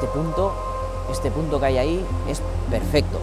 este punto, este punto que hay ahí es perfecto.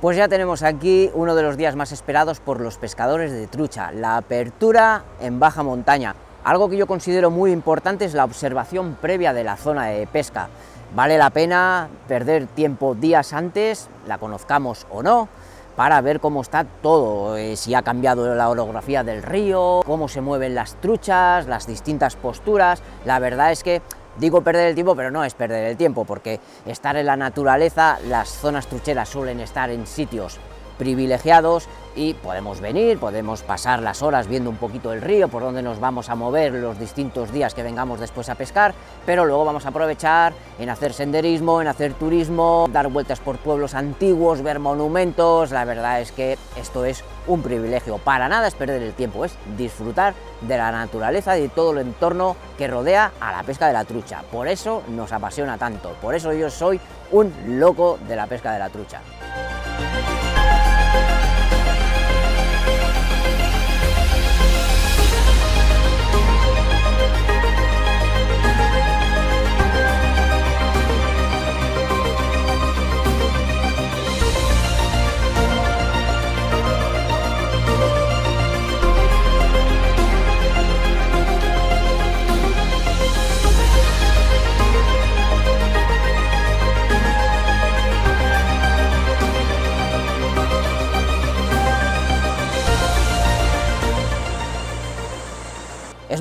Pues ya tenemos aquí uno de los días más esperados por los pescadores de trucha, la apertura en baja montaña. Algo que yo considero muy importante es la observación previa de la zona de pesca. Vale la pena perder tiempo días antes, la conozcamos o no, para ver cómo está todo, eh, si ha cambiado la orografía del río, cómo se mueven las truchas, las distintas posturas. La verdad es que digo perder el tiempo, pero no es perder el tiempo, porque estar en la naturaleza, las zonas trucheras suelen estar en sitios privilegiados y podemos venir, podemos pasar las horas viendo un poquito el río, por donde nos vamos a mover los distintos días que vengamos después a pescar, pero luego vamos a aprovechar en hacer senderismo, en hacer turismo, dar vueltas por pueblos antiguos, ver monumentos, la verdad es que esto es un privilegio, para nada es perder el tiempo, es disfrutar de la naturaleza y de todo el entorno que rodea a la pesca de la trucha, por eso nos apasiona tanto, por eso yo soy un loco de la pesca de la trucha.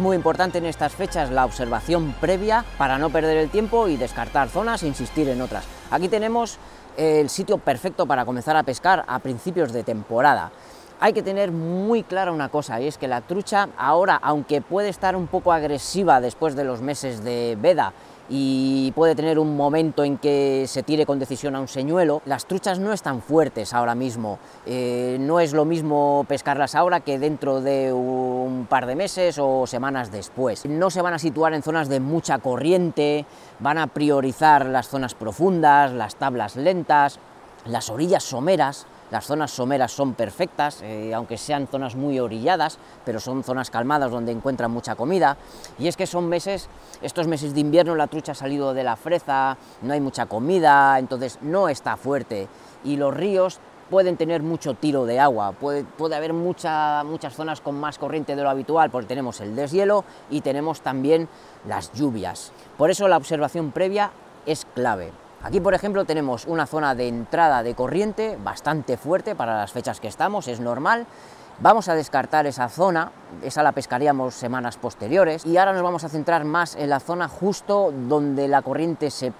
Muy importante en estas fechas la observación previa para no perder el tiempo y descartar zonas e insistir en otras. Aquí tenemos el sitio perfecto para comenzar a pescar a principios de temporada. Hay que tener muy clara una cosa, y es que la trucha ahora, aunque puede estar un poco agresiva después de los meses de veda y puede tener un momento en que se tire con decisión a un señuelo. Las truchas no están fuertes ahora mismo, eh, no es lo mismo pescarlas ahora que dentro de un par de meses o semanas después. No se van a situar en zonas de mucha corriente, van a priorizar las zonas profundas, las tablas lentas, las orillas someras, las zonas someras son perfectas, eh, aunque sean zonas muy orilladas, pero son zonas calmadas donde encuentran mucha comida. Y es que son meses, estos meses de invierno la trucha ha salido de la freza, no hay mucha comida, entonces no está fuerte. Y los ríos pueden tener mucho tiro de agua, puede, puede haber muchas zonas con más corriente de lo habitual, porque tenemos el deshielo y tenemos también las lluvias. Por eso la observación previa es clave. Aquí, por ejemplo, tenemos una zona de entrada de corriente bastante fuerte para las fechas que estamos, es normal. Vamos a descartar esa zona, esa la pescaríamos semanas posteriores, y ahora nos vamos a centrar más en la zona justo donde la corriente se,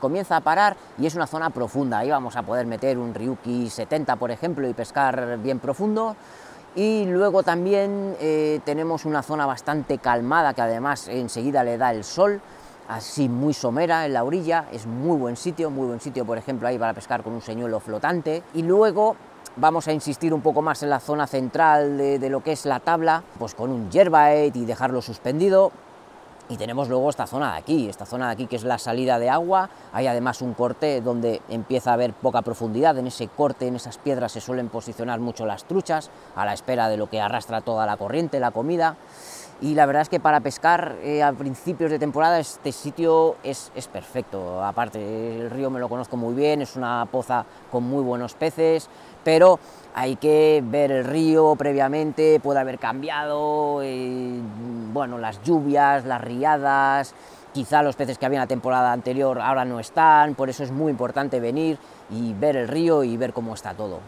comienza a parar y es una zona profunda. Ahí vamos a poder meter un Ryuki 70, por ejemplo, y pescar bien profundo. Y luego también eh, tenemos una zona bastante calmada que además enseguida le da el sol, así muy somera en la orilla, es muy buen sitio, muy buen sitio por ejemplo ahí para pescar con un señuelo flotante. Y luego vamos a insistir un poco más en la zona central de, lo que es la tabla, pues con un yerbait y dejarlo suspendido, y tenemos luego esta zona de aquí, esta zona de aquí que es la salida de agua, hay además un corte donde empieza a haber poca profundidad, en ese corte, en esas piedras se suelen posicionar mucho las truchas, a la espera de lo que arrastra toda la corriente, la comida, y la verdad es que para pescar eh, a principios de temporada este sitio es, es, perfecto, aparte el río me lo conozco muy bien, es una poza con muy buenos peces, pero hay que ver el río previamente, puede haber cambiado, eh, bueno, las lluvias, las riadas, quizá los peces que había en la temporada anterior ahora no están, por eso es muy importante venir y ver el río y ver cómo está todo.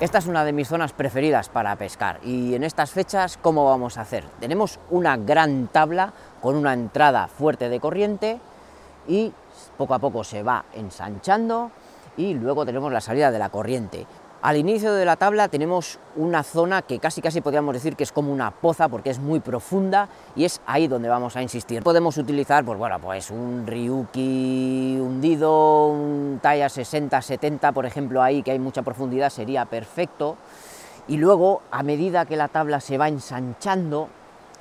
Esta es una de mis zonas preferidas para pescar y en estas fechas, ¿cómo vamos a hacer? Tenemos una gran tabla con una entrada fuerte de corriente y poco a poco se va ensanchando y luego tenemos la salida de la corriente. Al inicio de la tabla tenemos una zona que casi casi podríamos decir que es como una poza porque es muy profunda y es ahí donde vamos a insistir. Podemos utilizar pues bueno, pues un Ryuki hundido, un talla 60-70 por ejemplo ahí que hay mucha profundidad sería perfecto y luego a medida que la tabla se va ensanchando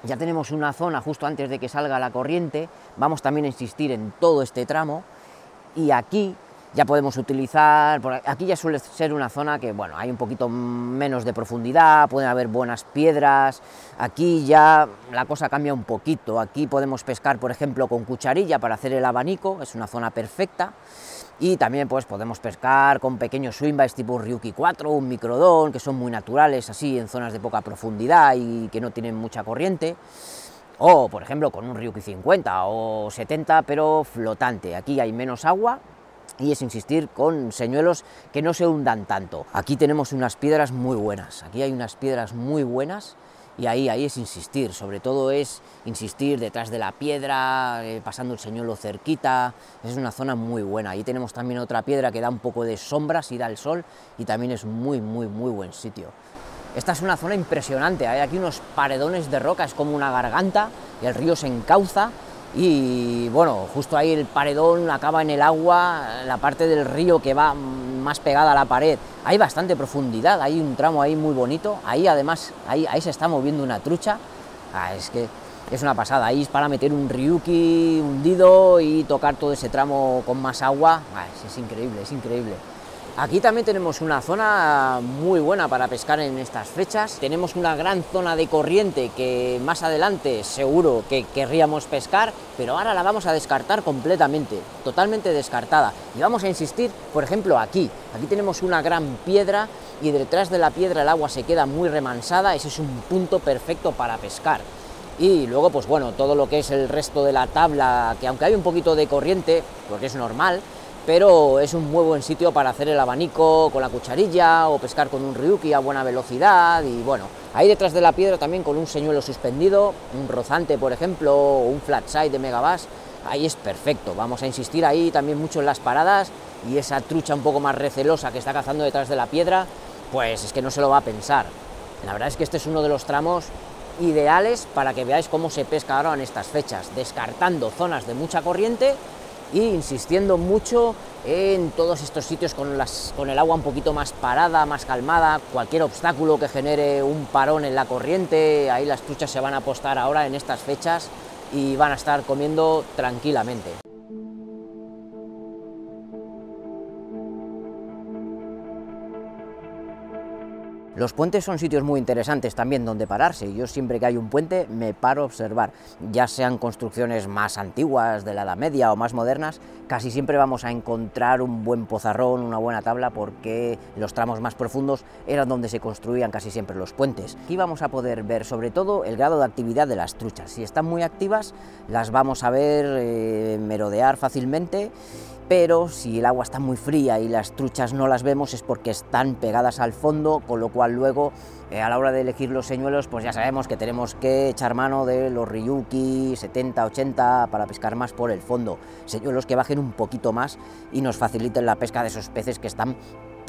ya tenemos una zona justo antes de que salga la corriente, vamos también a insistir en todo este tramo y aquí ya podemos utilizar, aquí ya suele ser una zona que, bueno, hay un poquito menos de profundidad, pueden haber buenas piedras, aquí ya la cosa cambia un poquito, aquí podemos pescar, por ejemplo, con cucharilla para hacer el abanico, es una zona perfecta, y también pues podemos pescar con pequeños swimbaits tipo Ryuki 4, un microdon, que son muy naturales, así en zonas de poca profundidad y que no tienen mucha corriente, o por ejemplo con un Ryuki 50 o 70, pero flotante, aquí hay menos agua, y es insistir con señuelos que no se hundan tanto. Aquí tenemos unas piedras muy buenas, aquí hay unas piedras muy buenas y ahí, ahí es insistir, sobre todo es insistir detrás de la piedra, eh, pasando el señuelo cerquita, es una zona muy buena. Ahí tenemos también otra piedra que da un poco de sombra si da el sol y también es muy, muy, muy buen sitio. Esta es una zona impresionante, hay aquí unos paredones de roca, es como una garganta y el río se encauza y bueno, justo ahí el paredón acaba en el agua, la parte del río que va más pegada a la pared, hay bastante profundidad, hay un tramo ahí muy bonito, ahí además, ahí, ahí se está moviendo una trucha, ah, es que es una pasada, ahí es para meter un ryuki hundido y tocar todo ese tramo con más agua, ah, es increíble, es increíble. Aquí también tenemos una zona muy buena para pescar en estas fechas. Tenemos una gran zona de corriente que más adelante seguro que querríamos pescar, pero ahora la vamos a descartar completamente, totalmente descartada. Y vamos a insistir, por ejemplo, aquí. Aquí tenemos una gran piedra y detrás de la piedra el agua se queda muy remansada. Ese es un punto perfecto para pescar y luego pues bueno, todo lo que es el resto de la tabla, que aunque hay un poquito de corriente, porque es normal, pero es un muy buen sitio para hacer el abanico con la cucharilla o pescar con un ryuki a buena velocidad y bueno, ahí detrás de la piedra también con un señuelo suspendido, un rozante por ejemplo, o un flat side de megabass, ahí es perfecto, vamos a insistir ahí también mucho en las paradas y esa trucha un poco más recelosa que está cazando detrás de la piedra, pues es que no se lo va a pensar. La verdad es que este es uno de los tramos ideales para que veáis cómo se pesca ahora en estas fechas, descartando zonas de mucha corriente y insistiendo mucho en todos estos sitios con, las, con el agua un poquito más parada, más calmada, cualquier obstáculo que genere un parón en la corriente, ahí las truchas se van a apostar ahora en estas fechas y van a estar comiendo tranquilamente. Los puentes son sitios muy interesantes también donde pararse. Yo siempre que hay un puente me paro a observar, ya sean construcciones más antiguas de la Edad Media o más modernas, casi siempre vamos a encontrar un buen pozarrón, una buena tabla, porque los tramos más profundos eran donde se construían casi siempre los puentes. Aquí vamos a poder ver sobre todo el grado de actividad de las truchas. Si están muy activas, las vamos a ver eh, merodear fácilmente pero si el agua está muy fría y las truchas no las vemos es porque están pegadas al fondo, con lo cual luego eh, a la hora de elegir los señuelos pues ya sabemos que tenemos que echar mano de los Ryuki 70, 80 para pescar más por el fondo, señuelos que bajen un poquito más y nos faciliten la pesca de esos peces que están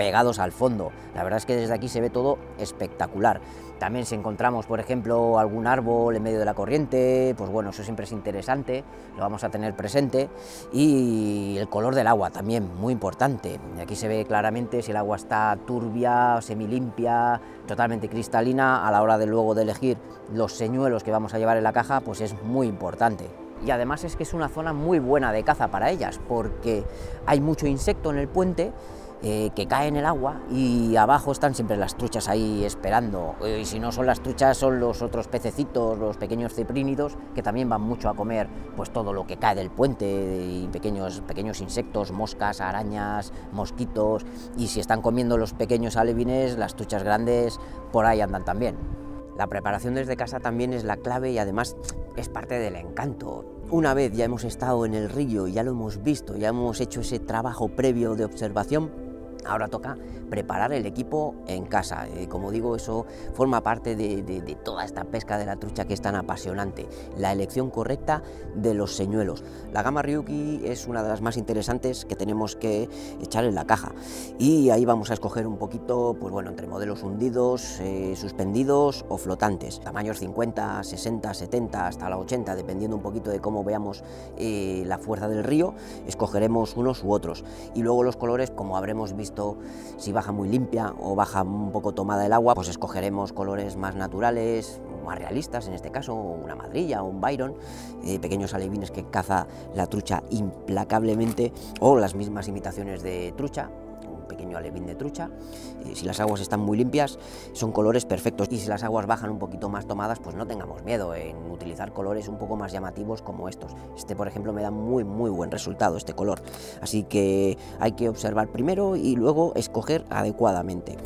pegados al fondo. La verdad es que desde aquí se ve todo espectacular. También si encontramos, por ejemplo, algún árbol en medio de la corriente, pues bueno, eso siempre es interesante, lo vamos a tener presente. Y el color del agua también, muy importante. Aquí se ve claramente si el agua está turbia, semilimpia, totalmente cristalina, a la hora de luego de elegir los señuelos que vamos a llevar en la caja, pues es muy importante y además es que es una zona muy buena de caza para ellas porque hay mucho insecto en el puente eh, que cae en el agua y abajo están siempre las truchas ahí esperando. Y si no son las truchas, son los otros pececitos, los pequeños ciprínidos, que también van mucho a comer pues todo lo que cae del puente, pequeños, pequeños insectos, moscas, arañas, mosquitos, y si están comiendo los pequeños alevines, las truchas grandes por ahí andan también. La preparación desde casa también es la clave y además es parte del encanto. Una vez ya hemos estado en el río, ya lo hemos visto, ya hemos hecho ese trabajo previo de observación, Ahora toca preparar el equipo en casa. Eh, como digo, eso forma parte de, toda esta pesca de la trucha que es tan apasionante. La elección correcta de los señuelos. La gama Ryuki es una de las más interesantes que tenemos que echar en la caja. Y ahí vamos a escoger un poquito, pues bueno, entre modelos hundidos, eh, suspendidos o flotantes. Tamaños 50, 60, 70, hasta la 80, dependiendo un poquito de cómo veamos eh, la fuerza del río, escogeremos unos u otros. Y luego los colores, como habremos visto, si baja muy limpia o baja un poco tomada el agua, pues escogeremos colores más naturales, más realistas, en este caso una madrilla o un byron, pequeños alevines que caza la trucha implacablemente o las mismas imitaciones de trucha, pequeño alevín de trucha. si las aguas están muy limpias, son colores perfectos. Y si las aguas bajan un poquito más tomadas, pues no tengamos miedo en utilizar colores un poco más llamativos como estos. Este, por ejemplo, me da muy, muy buen resultado, este color. Así que hay que observar primero y luego escoger adecuadamente.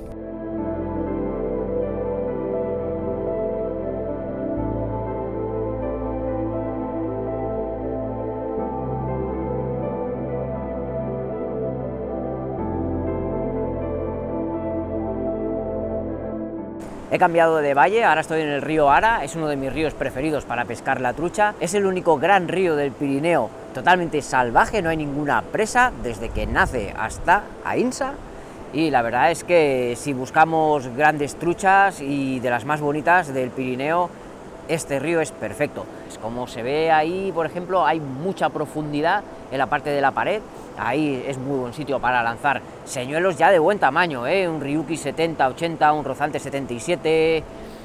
He cambiado de valle, ahora estoy en el río Ara, es uno de mis ríos preferidos para pescar la trucha. Es el único gran río del Pirineo totalmente salvaje, no hay ninguna presa desde que nace hasta Ainsa. Y la verdad es que si buscamos grandes truchas y de las más bonitas del Pirineo, este río es perfecto. Es como se ve ahí, por ejemplo, hay mucha profundidad en la parte de la pared, ahí es muy buen sitio para lanzar señuelos ya de buen tamaño, ¿eh? un Ryuki 70, 80, un Rozante 77,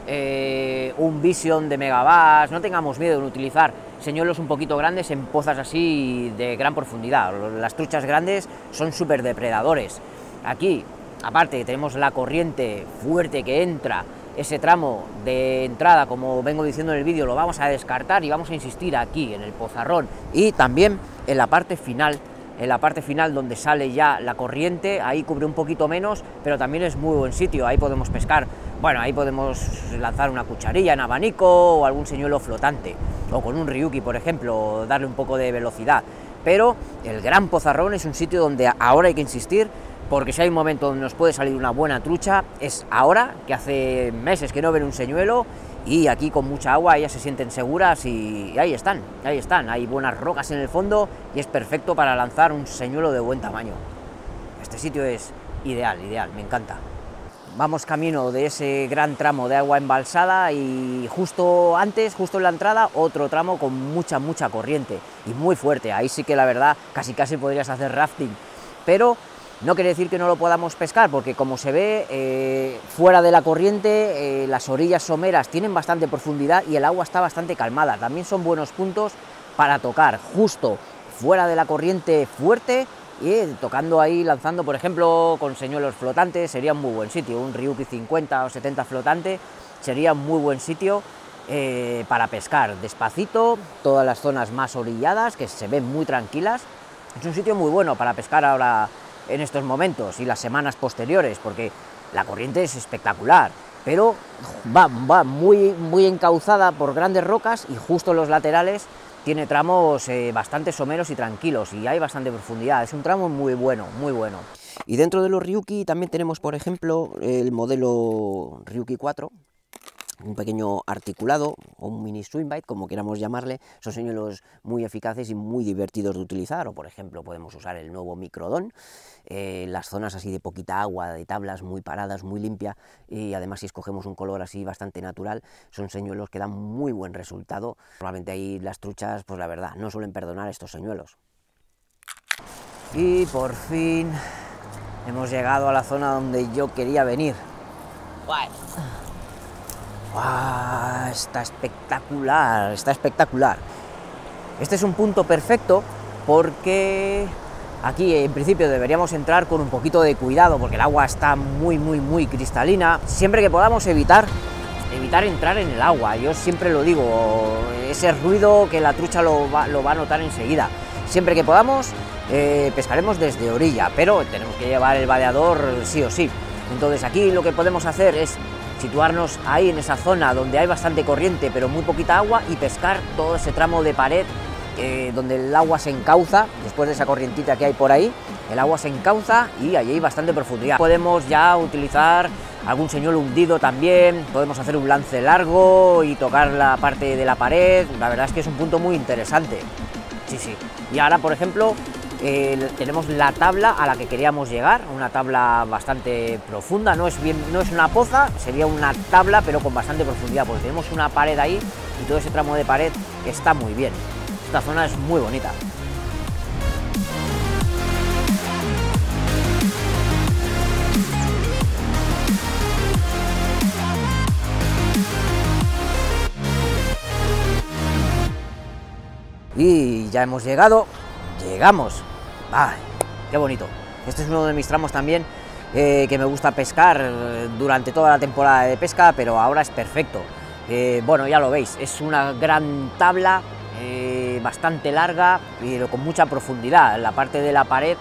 eh, un Vision de Megabass, no tengamos miedo en utilizar señuelos un poquito grandes en pozas así de gran profundidad, las truchas grandes son súper depredadores. Aquí, aparte, tenemos la corriente fuerte que entra, ese tramo de entrada, como vengo diciendo en el vídeo, lo vamos a descartar y vamos a insistir aquí en el pozarrón y también en la parte final en la parte final donde sale ya la corriente, ahí cubre un poquito menos, pero también es muy buen sitio, ahí podemos pescar, bueno, ahí podemos lanzar una cucharilla en abanico o algún señuelo flotante, o con un ryuki, por ejemplo, darle un poco de velocidad, pero el Gran Pozarrón es un sitio donde ahora hay que insistir, porque si hay un momento donde nos puede salir una buena trucha, es ahora, que hace meses que no ven un señuelo, y aquí con mucha agua ellas se sienten seguras y ahí están, ahí están, hay buenas rocas en el fondo y es perfecto para lanzar un señuelo de buen tamaño. Este sitio es ideal, ideal, me encanta. Vamos camino de ese gran tramo de agua embalsada y justo antes, justo en la entrada, otro tramo con mucha, mucha corriente y muy fuerte. Ahí sí que la verdad casi casi podrías hacer rafting, pero no quiere decir que no lo podamos pescar, porque como se ve, eh, fuera de la corriente, eh, las orillas someras tienen bastante profundidad y el agua está bastante calmada. También son buenos puntos para tocar justo fuera de la corriente fuerte y eh, tocando ahí, lanzando, por ejemplo, con señuelos flotantes, sería un muy buen sitio. Un Ryuki 50 o 70 flotante sería un muy buen sitio para pescar despacito, todas las zonas más orilladas, que se ven muy tranquilas. Es un sitio muy bueno para pescar ahora en estos momentos y las semanas posteriores, porque la corriente es espectacular, pero va, va muy, muy encauzada por grandes rocas y justo en los laterales tiene tramos eh, bastante someros y tranquilos y hay bastante profundidad, es un tramo muy bueno, muy bueno. Y dentro de los Ryuki también tenemos, por ejemplo, el modelo Ryuki 4, un pequeño articulado o un mini swimbite, como queramos llamarle, son señuelos muy eficaces y muy divertidos de utilizar, o por ejemplo podemos usar el nuevo microdón, eh, las zonas así de poquita agua, de tablas muy paradas, muy limpia, y además si escogemos un color así bastante natural, son señuelos que dan muy buen resultado, normalmente ahí las truchas, pues la verdad, no suelen perdonar estos señuelos. Y por fin hemos llegado a la zona donde yo quería venir. Está espectacular, está espectacular. Este es un punto perfecto porque aquí en principio deberíamos entrar con un poquito de cuidado porque el agua está muy, muy, muy cristalina. Siempre que podamos evitar, evitar entrar en el agua. Yo siempre lo digo, ese ruido que la trucha lo va, a notar enseguida. Siempre que podamos, eh, pescaremos desde orilla, pero tenemos que llevar el vadeador sí o sí. Entonces aquí lo que podemos hacer es situarnos ahí en esa zona donde hay bastante corriente pero muy poquita agua y pescar todo ese tramo de pared eh, donde el agua se encauza, después de esa corrientita que hay por ahí, el agua se encauza y allí hay bastante profundidad. Podemos ya utilizar algún señuelo hundido también, podemos hacer un lance largo y tocar la parte de la pared, la verdad es que es un punto muy interesante. Sí, sí. Y ahora, por ejemplo, eh, tenemos la tabla a la que queríamos llegar, una tabla bastante profunda, no es, no es una poza, sería una tabla pero con bastante profundidad, porque tenemos una pared ahí y todo ese tramo de pared está muy bien. Esta zona es muy bonita. Y ya hemos llegado, llegamos. ¡Ay, qué bonito! Este es uno de mis tramos también eh, que me gusta pescar eh, durante toda la temporada de pesca, pero ahora es perfecto. Eh, bueno, ya lo veis, es una gran tabla, bastante larga, pero con mucha profundidad. La parte de la pared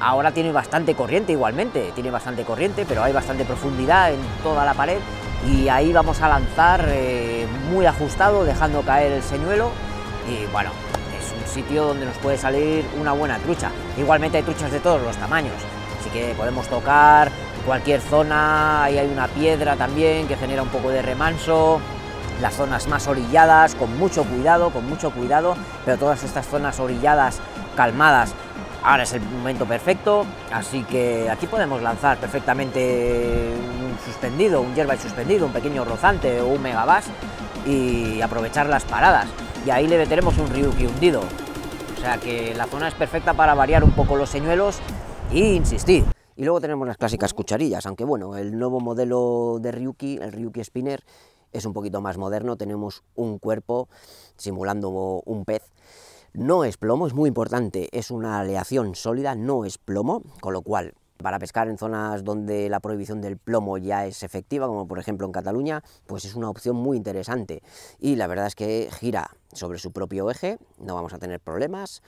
ahora tiene bastante corriente igualmente, tiene bastante corriente, pero hay bastante profundidad en toda la pared y ahí vamos a lanzar muy ajustado, dejando caer el señuelo y bueno, sitio donde nos puede salir una buena trucha. Igualmente hay truchas de todos los tamaños, así que podemos tocar cualquier zona, ahí hay una piedra también que genera un poco de remanso, las zonas más orilladas, con mucho cuidado, con mucho cuidado, pero todas estas zonas orilladas, calmadas, ahora es el momento perfecto, así que aquí podemos lanzar perfectamente un suspendido, un hierba suspendido, un pequeño rozante o un megabass y aprovechar las paradas y ahí le meteremos un Ryuki hundido. O sea que la zona es perfecta para variar un poco los señuelos e insistir. Y luego tenemos las clásicas cucharillas, aunque bueno, el nuevo modelo de Ryuki, el Ryuki Spinner, es un poquito más moderno, tenemos un cuerpo simulando un pez. No es plomo, es muy importante, es una aleación sólida, no es plomo, con lo cual para pescar en zonas donde la prohibición del plomo ya es efectiva, como por ejemplo en Cataluña, pues es una opción muy interesante. Y la verdad es que gira sobre su propio eje, no vamos a tener problemas.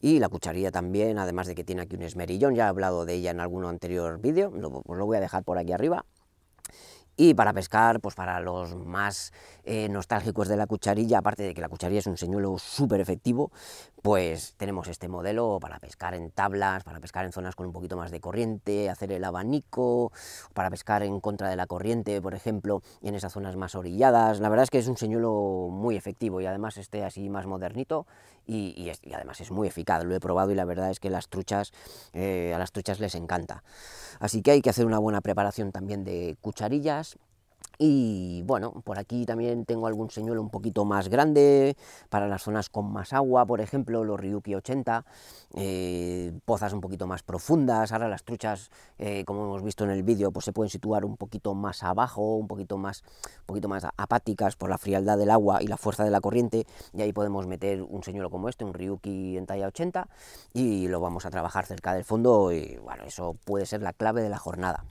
Y la cucharilla también, además de que tiene aquí un esmerillón, ya he hablado de ella en algún anterior vídeo, pues lo voy a dejar por aquí arriba. Y para pescar, pues para los más eh, nostálgicos de la cucharilla, aparte de que la cucharilla es un señuelo súper efectivo, pues tenemos este modelo para pescar en tablas, para pescar en zonas con un poquito más de corriente, hacer el abanico, para pescar en contra de la corriente, por ejemplo, en esas zonas más orilladas. La verdad es que es un señuelo muy efectivo y además este así más modernito y, además es muy eficaz. Lo he probado y la verdad es que las truchas, eh, a las truchas les encanta. Así que hay que hacer una buena preparación también de cucharillas, y bueno, por aquí también tengo algún señuelo un poquito más grande, para las zonas con más agua, por ejemplo, los Ryuki 80, eh, pozas un poquito más profundas, ahora las truchas, eh, como hemos visto en el vídeo, pues se pueden situar un poquito más abajo, un poquito más, un poquito más apáticas por la frialdad del agua y la fuerza de la corriente, y ahí podemos meter un señuelo como este, un Ryuki en talla 80, y lo vamos a trabajar cerca del fondo, y bueno, eso puede ser la clave de la jornada.